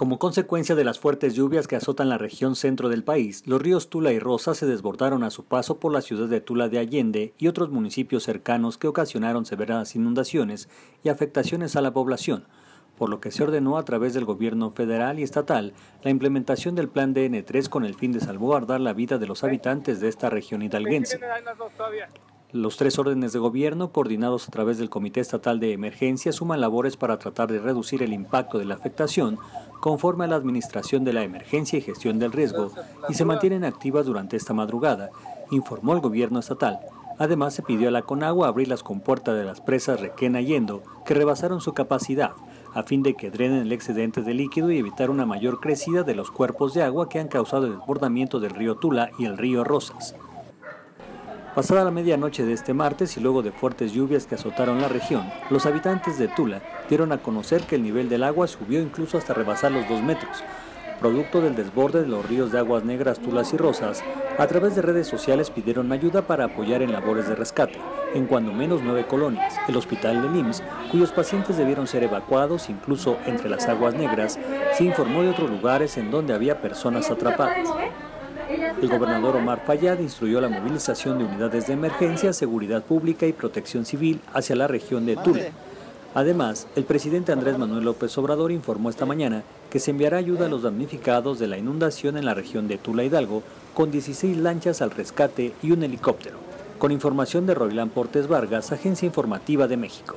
Como consecuencia de las fuertes lluvias que azotan la región centro del país, los ríos Tula y Rosa se desbordaron a su paso por la ciudad de Tula de Allende y otros municipios cercanos que ocasionaron severas inundaciones y afectaciones a la población, por lo que se ordenó a través del gobierno federal y estatal la implementación del plan DN3 con el fin de salvaguardar la vida de los habitantes de esta región hidalguense. Los tres órdenes de gobierno, coordinados a través del Comité Estatal de Emergencia, suman labores para tratar de reducir el impacto de la afectación conforme a la administración de la emergencia y gestión del riesgo y se mantienen activas durante esta madrugada, informó el gobierno estatal. Además, se pidió a la Conagua abrir las compuertas de las presas Requena y que rebasaron su capacidad, a fin de que drenen el excedente de líquido y evitar una mayor crecida de los cuerpos de agua que han causado el desbordamiento del río Tula y el río Rosas. Pasada la medianoche de este martes y luego de fuertes lluvias que azotaron la región, los habitantes de Tula dieron a conocer que el nivel del agua subió incluso hasta rebasar los dos metros. Producto del desborde de los ríos de aguas negras, Tulas y Rosas, a través de redes sociales pidieron ayuda para apoyar en labores de rescate, en cuando menos nueve colonias, el hospital de LIMS, cuyos pacientes debieron ser evacuados incluso entre las aguas negras, se informó de otros lugares en donde había personas atrapadas. El gobernador Omar Fayad instruyó la movilización de unidades de emergencia, seguridad pública y protección civil hacia la región de Tula. Además, el presidente Andrés Manuel López Obrador informó esta mañana que se enviará ayuda a los damnificados de la inundación en la región de Tula Hidalgo con 16 lanchas al rescate y un helicóptero. Con información de Roilán Portes Vargas, Agencia Informativa de México.